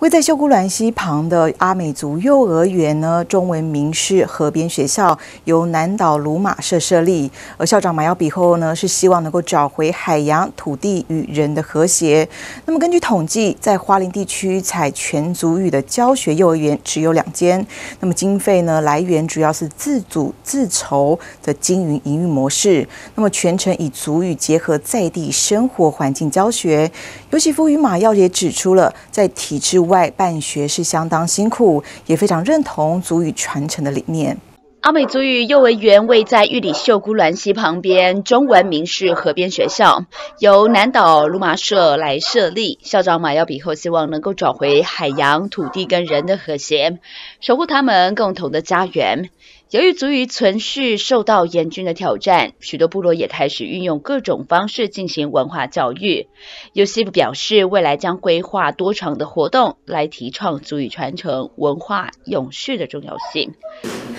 位在秀姑峦溪旁的阿美族幼儿园呢，中文名是河边学校，由南岛鲁马社设立。而校长马耀比后呢，是希望能够找回海洋、土地与人的和谐。那么根据统计，在花莲地区采全族语的教学幼儿园只有两间。那么经费呢，来源主要是自主自筹的经营营运模式。那么全程以族语结合在地生活环境教学。尤其夫与马耀也指出了，在体制。外办学是相当辛苦，也非常认同祖语传承的理念。阿美族语幼儿园位在玉里秀姑峦溪旁边，中文名是河边学校，由南岛鲁马社来设立。校长马耀比后希望能够找回海洋、土地跟人的和谐，守护他们共同的家园。由于族语存续受到严峻的挑战，许多部落也开始运用各种方式进行文化教育。尤西表示，未来将规划多场的活动来提倡族语传承、文化永续的重要性。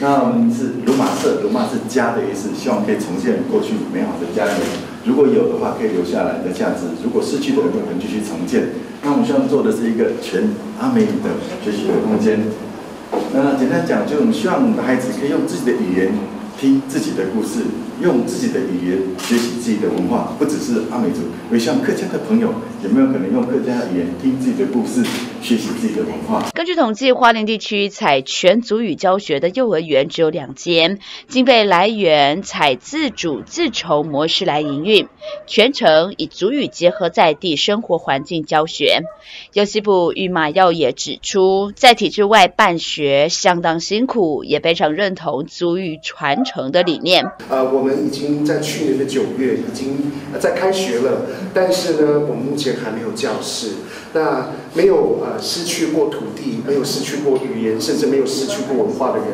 那我们是鲁马社，鲁马是家的意思，希望可以重现过去美好的家园。如果有的话，可以留下来的价值；如果失去的，可能继续重建。那我们希望做的是一个全阿美语的学习的空间。那简单讲，就我们希望我们的孩子可以用自己的语言听自己的故事。用自己的语言学习自己的文化，不只是阿美族，也像客家的朋友，有没有可能用客家语言听自己的故事，学习自己的文化？根据统计，花莲地区采全族语教学的幼儿园只有两间，经费来源采自主自筹模式来营运，全程以族语结合在地生活环境教学。游戏部玉马耀也指出，在体制外办学相当辛苦，也非常认同族语传承的理念。呃，我们。已经在去年的九月已经在开学了，但是呢，我们目前还没有教室。那没有呃失去过土地，没有失去过语言，甚至没有失去过文化的人，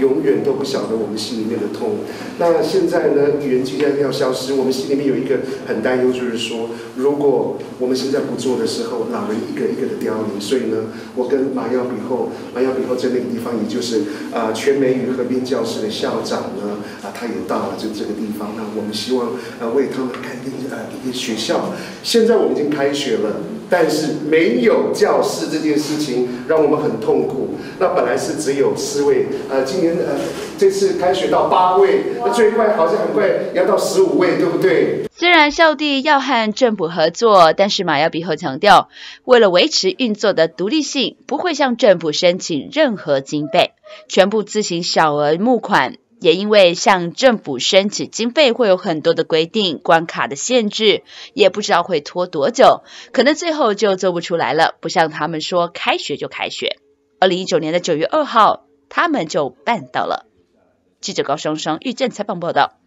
永远都不晓得我们心里面的痛。那现在呢，语言即将要消失，我们心里面有一个很担忧，就是说，如果我们现在不做的时候，老人一个一个的凋零。所以呢，我跟马耀比后，马耀比后在那个地方，也就是啊全美语合并教室的校长呢，啊他也到了这这个地方。那我们希望呃为他们开一个呃一个学校。现在我们已经开学了。但是没有教室这件事情让我们很痛苦。那本来是只有四位，呃，今年呃这次开学到八位，那最快好像很快要到十五位，对不对？虽然校地要和政府合作，但是马耀比后强调，为了维持运作的独立性，不会向政府申请任何经费，全部自行小额募款。也因为向政府申请经费会有很多的规定、关卡的限制，也不知道会拖多久，可能最后就做不出来了。不像他们说开学就开学，二零一九年的九月二号，他们就办到了。记者高双双遇见采访报道。